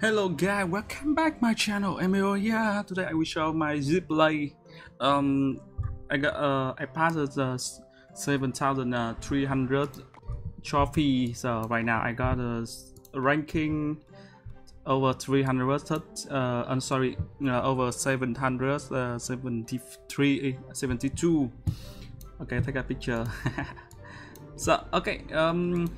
Hello guys, welcome back my channel. Emil yeah. Today I will show my zip play um I got uh I passed the 7300 trophy so right now. I got a ranking over 300 uh I'm sorry uh, over 700 uh, 73 72 okay take a picture. So okay um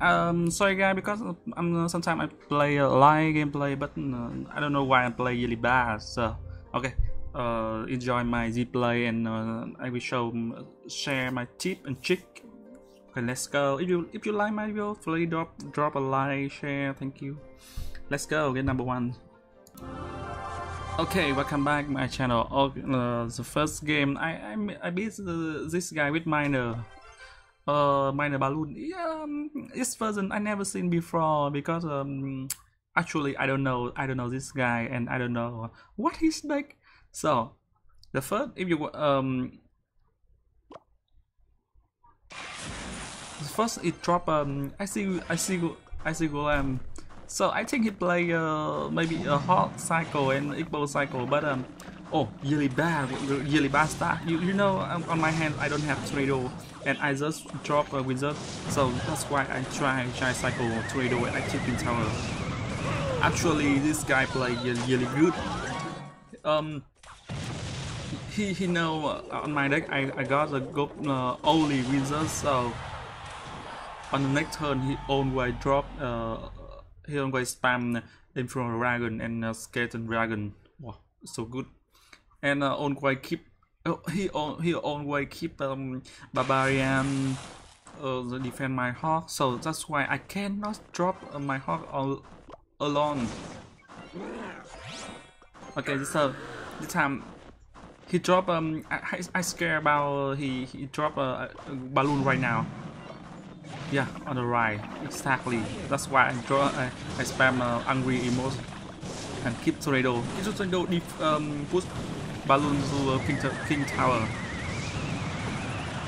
um sorry guys because I'm uh, sometimes I play a live gameplay but uh, I don't know why I play really bad so okay. Uh enjoy my Z play and uh, I will show share my tip and trick. Okay let's go. If you if you like my video please drop drop a like share thank you. Let's go get number one. Okay welcome back my channel. Uh, the first game I I, I beat the, this guy with miner uh miner balloon. Yeah um, this version i never seen before because um actually i don't know i don't know this guy and i don't know what he's like. So the first if you um first it drop um i see i see i see golem so i think he play uh maybe a hot cycle and equal cycle but um oh really bad really bad start you, you know um, on my hand i don't have tornado and i just drop a wizard so that's why i try try cycle tornado and i keep in tower. Actually this guy play really, good. Um he he know uh, on my deck i i got a good uh, only wizard so on the next turn he always drop uh he always spam inferno dragon and uh, skeleton dragon. Wow so good and uh, always keep uh, he he always keep um, barbarian uh, defend my hawk so that's why I cannot drop uh, my hawk all alone. Okay so this time he drop um I, I scared about he he drop a, a balloon right now. Yeah on the right. Exactly. That's why I draw I, I spam uh, angry emote and keep tornado. Keep tornado um push balloon to uh, King Tower.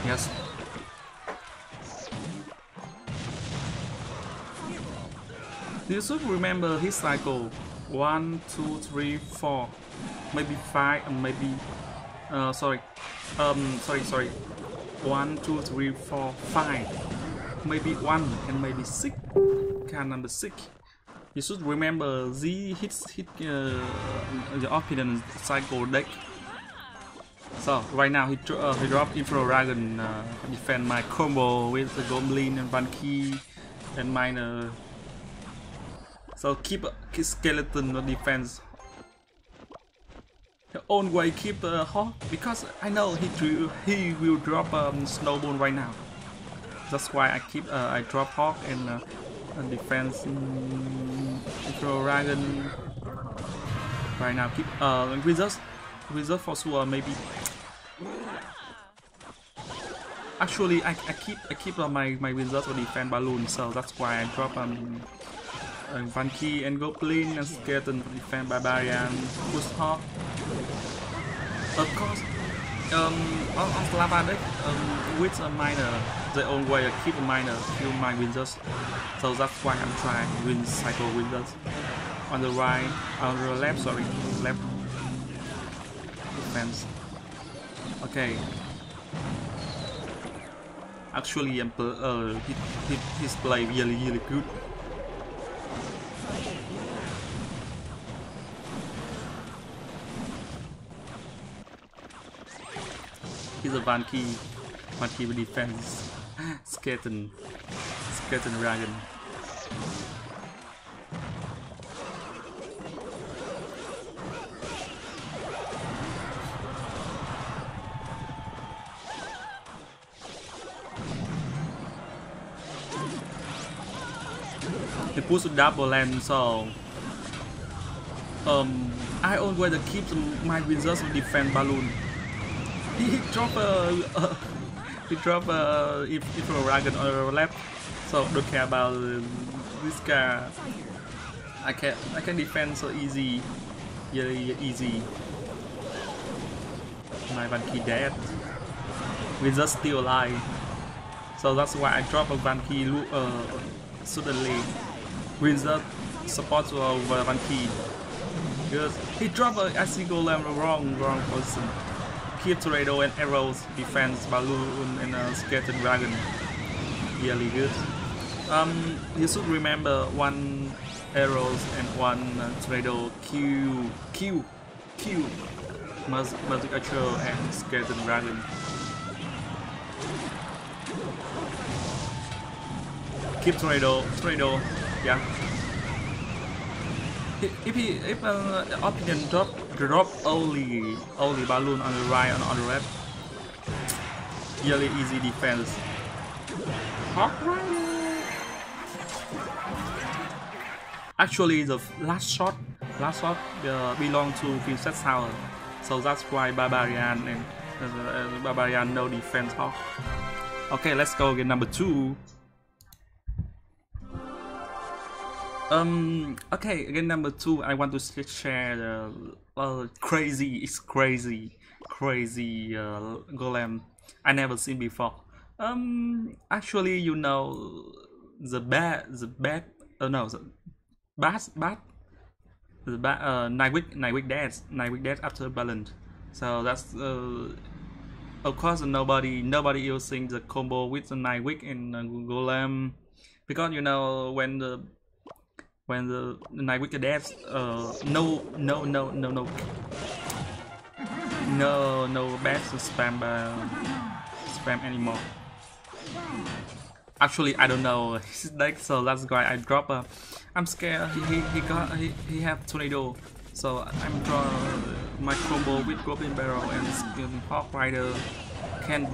Yes. You should remember his cycle. One, two, three, four, maybe five, and maybe. Uh, sorry. Um, sorry, sorry. One, two, three, four, five. Maybe one and maybe six. Can number six you should remember the hits hit uh, the opponent cycle deck. So right now he uh, he dropped Inferno Dragon uh, defend my combo with the Goblin and Vanki and Miner. So keep uh, skeleton defense. The own way keep uh, Hawk because I know he drew, he will drop um, Snowball right now. That's why I keep uh, I drop Hawk and uh, defense Inferno Dragon right now keep uh wizards wizard for sure maybe. Actually I, I keep I keep uh, my my wizards for defend balloon so that's why I drop um uh, Funky and Goblin and Skeleton for defend Barbarian push hawk of course um on, um with a miner the only way keep a miner kill my wizards so that's why I'm trying win cycle wizards on the right on the left sorry left. Defense okay. Actually um, uh, he, his play really really good he's a Vanki Vanki with defense skeleton skeleton dragon He puts double land so um I always keep my wizards to defend balloon. He drop a, a he drop a a dragon on the left, so don't care about this guy. I can I can defend so easy, really easy. My Vanki dead. Wizard still alive. So that's why I drop a Vanki uh, suddenly. Wizard support over one because He dropped a SC Golem wrong, wrong position. Keep tornado and arrows, defense, balloon, and a skeleton dragon. Really good. Um, you should remember one arrows and one uh, tornado Q, Q, Q, magic archer and skeleton dragon. Keep tornado, tornado, yeah if he if uh, opinion drop drop only only balloon on the right and on the left. Really easy defense. Hog Rider actually the last shot last shot uh, belong to Princess Tower so that's why Barbarian and uh, uh, Barbarian no defense Hawk okay let's go again number two Um. Okay. Again, number two. I want to share the uh, crazy. It's crazy, crazy uh, golem I never seen before. Um. Actually, you know, the bad, the bat. Uh, no, the bat, bat. The bat. Uh, Night Witch, Nightwick dance, Night Witch dance after balance. So that's uh. Of course, nobody, nobody using the combo with the Night Witch and uh, golem because you know when the when the, night wicked dance uh no no no no no. No no bad to spam uh, spam anymore. Actually I don't know. His deck so that's why I drop I'm scared. He, he, he got he, he have tornado. So I'm draw my combo with Goblin Barrel and um, Hog Rider. Can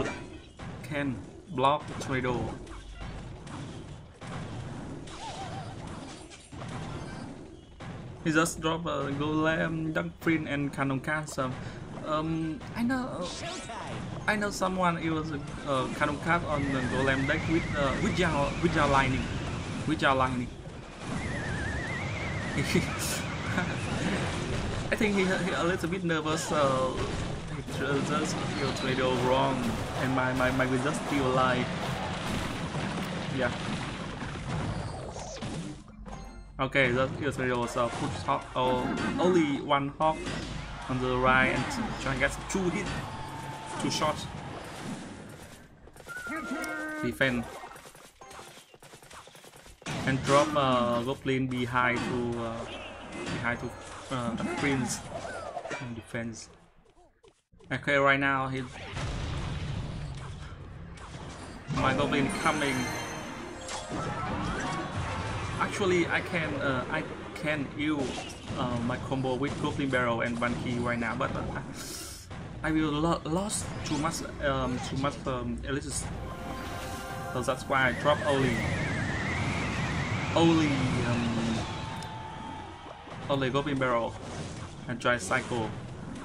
can block tornado He just dropped a Golem, Dark Prince, and Canon Castle. Um, I know, I know someone used uh, Cannon Cart on the Golem deck with uh, with your with your lightning, with your lightning. I think he, he a little bit nervous. So he just your tornado wrong, and my my my just feel alive. Okay, that is was a push hawk, oh, only one hawk on the right and try and get two hit, two shots. Defend. And drop uh, goblin behind to uh, behind to uh, the prince defense. Okay, right now he's my goblin coming Actually, I can uh, I can use uh, my combo with Goblin Barrel and one key right now, but uh, I will lo lost too much um, too much um, elixirs. So that's why I drop only only um, only Goblin Barrel and try cycle.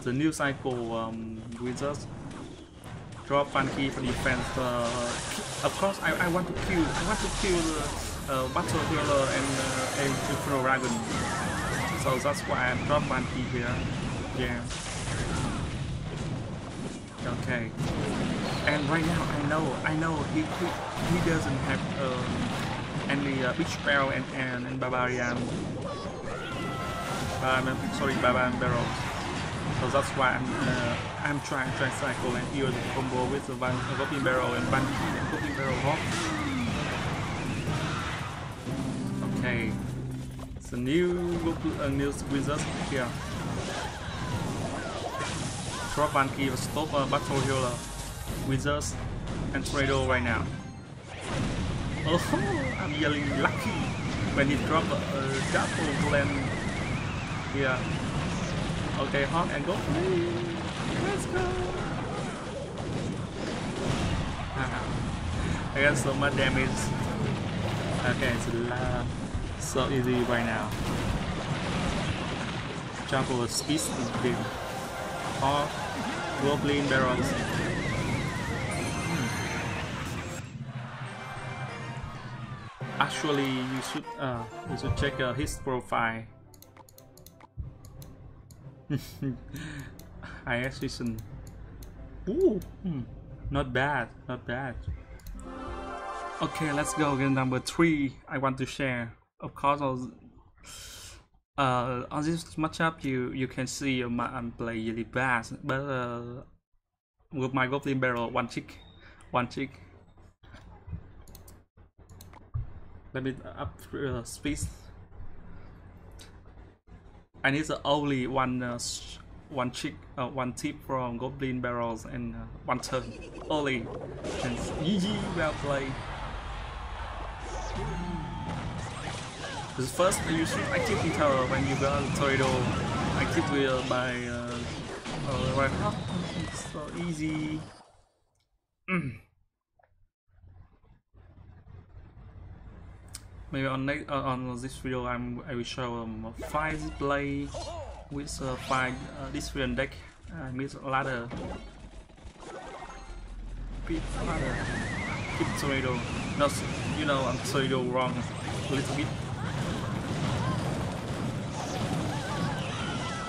The new cycle um, just drop key for defense. Uh, of course, I, I want to kill. I want to kill the uh, Battle Healer and uh, a Inferno Dragon. So that's why I dropped one key here. Yeah. Okay. And right now I know, I know he he, he doesn't have um, any uh, big spell and, and, and barbarian. Um, sorry, barbarian barrels. So that's why I'm uh, I'm trying to cycle and use the combo with the one Barrel and one Goblin Barrel Hawk. A new a uh, new wizard here. Drop one key stop a battle healer. Wizards and Trado right now. Oh, I'm really lucky when he drop a, uh, a double blend here. Okay, hawk and go. Let's go. I got so much damage. Okay, it's love so easy by now. Jump over speed is big. Or Goblin barrels. Hmm. Actually, you should uh, you should check uh, his profile. I actually Ooh, hmm. not bad, not bad. Okay, let's go again. Number three, I want to share of course, uh, on this matchup, you you can see uh, my um, play really bad, but uh, with my goblin barrel, one chick, one chick. Let me up uh, speed. I need the only one uh, one chick, uh, one tip from goblin barrels and uh, one turn only. And well played. First you should active the tower when you got tornado wheel by uh, uh right oh, so easy. Maybe on next uh, on this video I'm I will show um five play with uh, five uh, different deck. I miss ladder, bit ladder, keep tornado. No, you know I'm tornado wrong a little bit.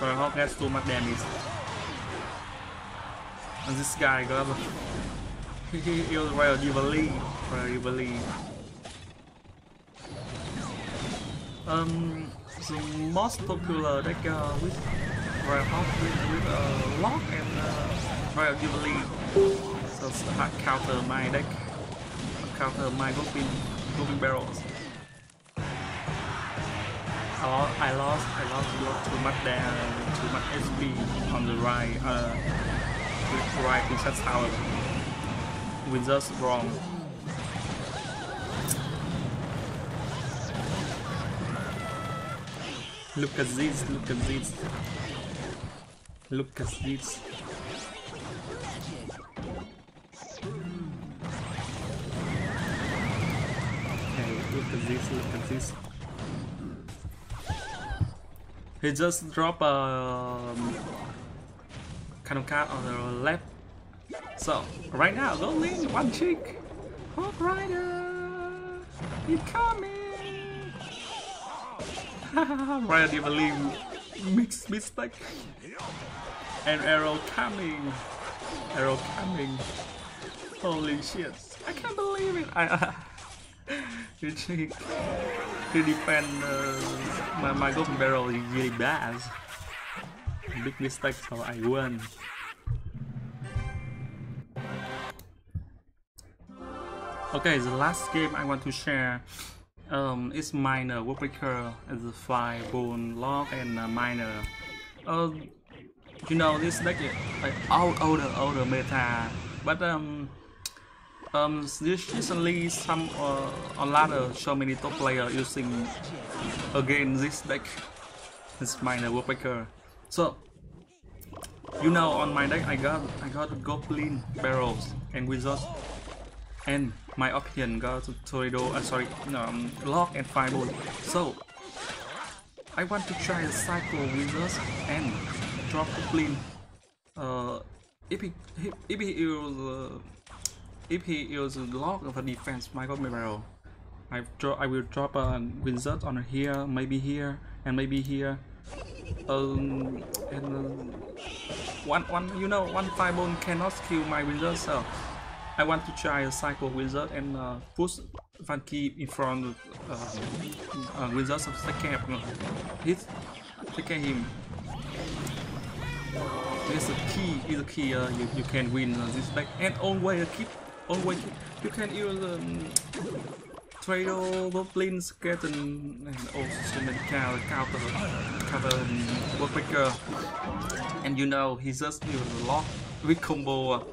Firehawk has too much damage. And this guy got he, he, he was relatively, relatively. Um, the most popular deck uh, with Firehawk with, with uh, Lock and uh, relatively. So hard counter my deck, counter my Goblin, Goblin Barrels. Lost, I lost, I lost, too much there, too much SP on the right, uh, right Princess Tower. Wizards wrong. Look at this, look at this. Look at this. Okay, look at this, look at this. He just dropped a um, kind of card on the left. So right now, go in one cheek. Hog Rider, you coming? you believe mixed mistake. And arrow coming. Arrow coming. Holy shit! I can't believe it. I. uh, you chick to defend uh, my, my golden barrel is really bad. Big mistake, so I won. Okay, the last game I want to share um, is Miner, Woodpecker, and the Fire, Bone, Log, and uh, Miner. Uh, you know, this deck is like old, older, older meta, but um, um, recently some uh, on ladder so many top player using again this deck. This miner woodpecker so you know on my deck I got I got goblin barrels and wizards and my opinion got tornado uh, sorry um, lock and fireball so I want to try a cycle wizards and drop goblin. Uh if he if he is uh, if he uses log of a defense Michael Mirror, I I will drop a wizard on here, maybe here, and maybe here. Um, and uh, one one you know one fireball cannot kill my wizard, so I want to try a cycle wizard and uh, push Van Key in front of uh, uh, wizards of second. Hit, second him. This is a key. Is a key. Uh, you you can win uh, this back and always keep Oh wait, you can use um, Trado, Goblin, Skeleton, and also so many counter, counter um, Woodpecker. And you know, he just used a lot with combo uh,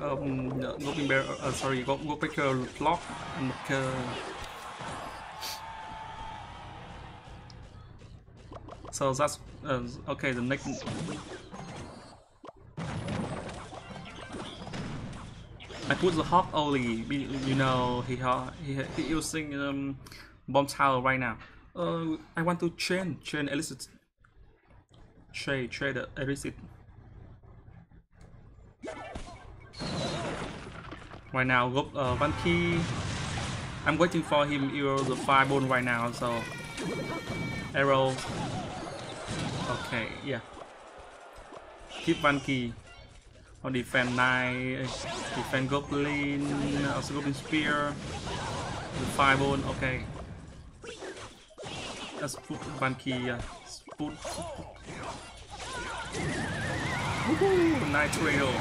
um, Goblin Bear, uh, sorry, Woodpecker lock and uh, So that's uh, okay. The next I put the hawk only. You know, he he he using um bomb tower right now. Uh, I want to chain chain elicit. Trade trade elicit. Right now, go uh, key. I'm waiting for him use the fireball right now. So arrow. Okay, yeah. Keep key. Or defend knight, defend goblin, also goblin spear, the fireball, okay. Spoot, Vanky, uh, Spoot. Woohoo! Nice Trail.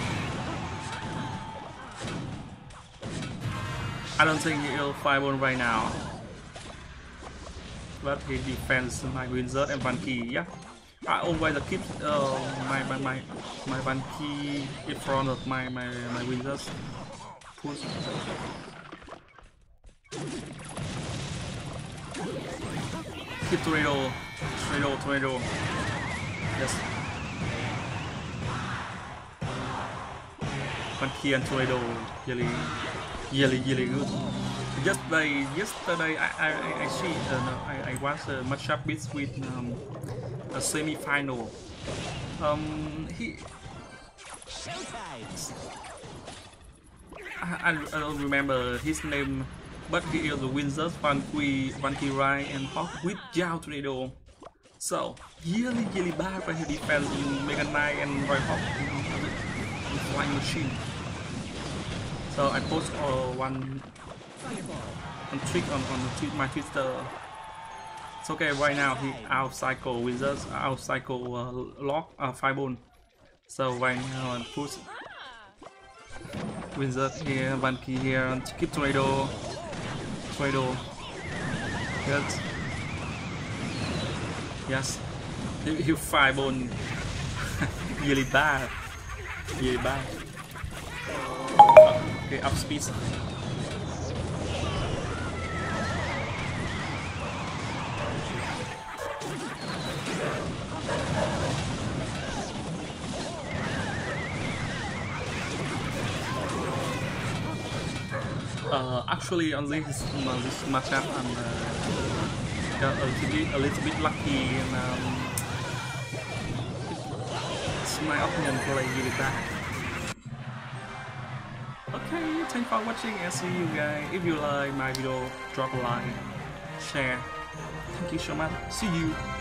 I don't think he'll fight one right now. But he defends my Wizard and Vanky, yeah. I always keep uh, my my my my Vanky in front of my my my Wizards. Push. Keep tornado, tornado, tornado. Yes. Vanky and tornado really really really good. Yesterday, yesterday I I I actually uh, no, I I watched a matchup with um, a semi-final. Um, he. I, I, don't remember his name, but he is the Windsor, Van Kui, Van Ki Rai, and Hawk with Yao Tornado. So, really, really bad for his defense in Mega Knight and Roy Hawk in Flying Machine. So I post uh, one, one trick on, on my Twitter it's okay right now he out cycle wizards out cycle uh, lock uh, fireball so right now I push wizard here Vanky here and keep tornado. Tornado. Good. Yes. He, he fireball really bad. Really bad. Okay up speed uh, actually on this uh, this matchup I'm uh, got a little, bit, a little bit lucky and um, it's my opinion play really bad. Okay, thanks for watching and see you guys. If you like my video, drop a like, share. Thank you so much. See you.